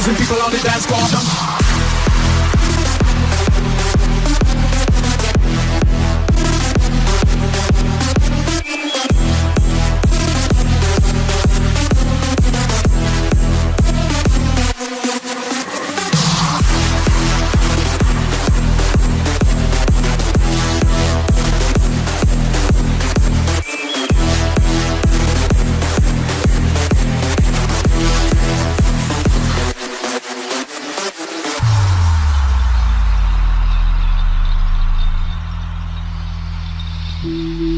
thousand people on the dance floor. Música